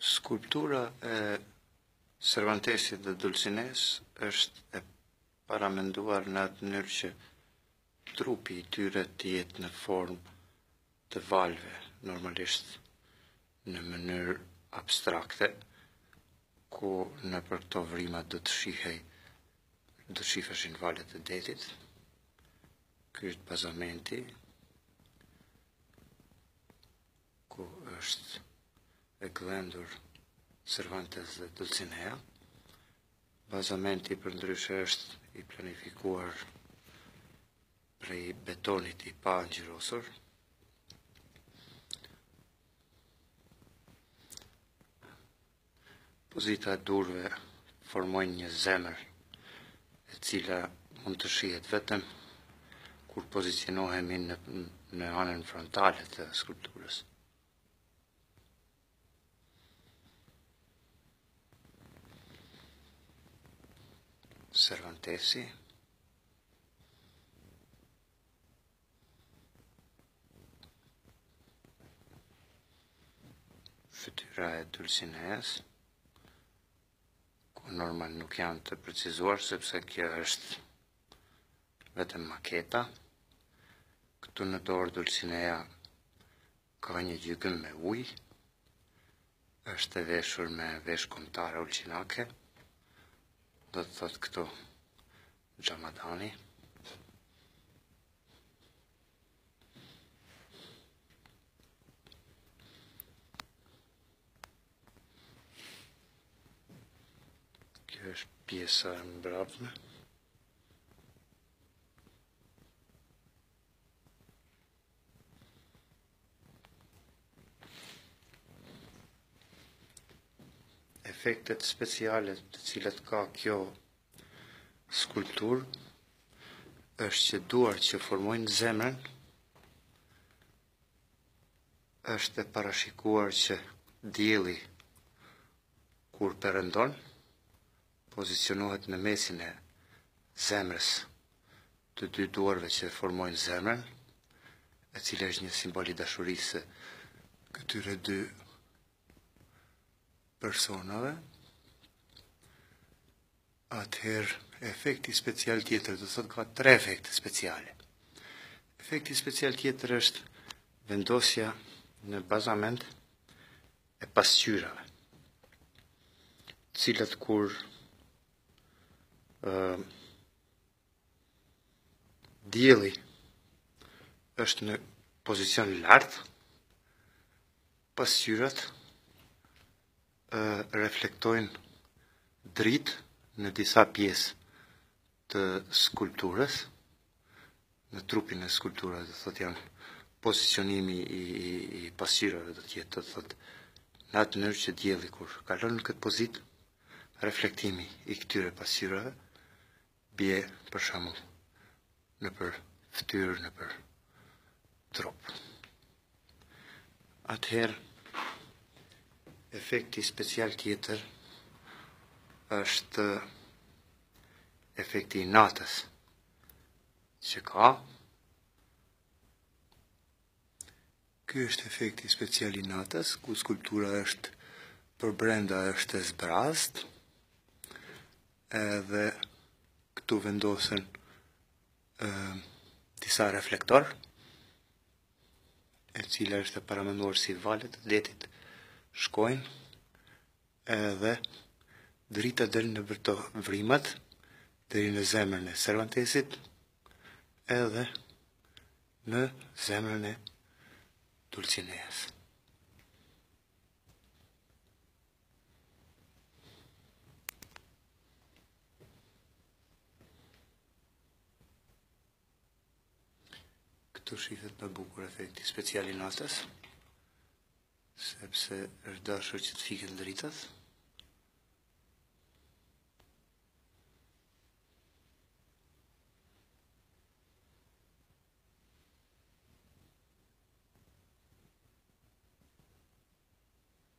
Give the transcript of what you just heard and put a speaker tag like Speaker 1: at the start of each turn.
Speaker 1: Skulptura e Cervantesit dhe Dulcinesë është e paramenduar në atë mënyrë që trupi i tyre të jetë në formë të valëve, normalisht në mënyrë abstrakte, ku nëpër këto vrima do të shifeshin valët e detit. Ky është bazamenti ku është e gdhendur Cervantes dhe Dulcinea. Bazamenti përndryshe është i planifikuar prej betonit i pangjyrosur. Pozita e duarve formojnë një zemër e cila mund të shihet vetëm kur pozicionohemi në anën frontale të skulpturës. Servantesi fytyra e Dulsineas, ku normal nuk janë të precizuar, sepse kjo është vetëm maketa. Këtu në dorë Dulsineja Ka një gjygym me ujë, është e veshur me veshë kombëtare ulqinake, do të thotë këtu xhamadani. Kjo është pjesa e mbrapme. efektet speciale të cilat ka kjo skulpturë është që duart që formojnë zemrën është e parashikuar që dielli kur perëndon Pozicionohet në mesin e zemrës, të dy duarve që formojnë zemrën, e cila është një simbol i dashurisë së këtyre dy personave, atëherë efekti special tjetër, do thotë ka tre efekte speciale. Efekti special tjetër është vendosja në bazament e pasqyrave, të cilat kur uh, dielli është në pozicion lartë, pasqyrat uh, reflektojnë dritë në disa pjesë të skulpturës, në trupin e skulpturës, do të thotë janë pozicionimi i, i, i pasqyrave do të jetë, do të thotë në atë mënyrë që dielli kur kalon në këtë pozitë, reflektimi i këtyre pasqyrave bie për shembull nëpër fytyrë, nëpër trup. atëherë efekti special tjetër është efekti i natës që ka. Ky është efekti special i natës, ku skulptura është përbrenda është e zbrazët, edhe këtu vendosen e, disa reflektorë, e cila është e paramenduar si valët e detit shkojnë edhe drita del nëpër këto vrimat deri në zemrën e Cervantesit edhe në zemrën e Dulcineas. Këtu shihet më bukur efekti special i natës, sepse është dashur që të fiken dritat.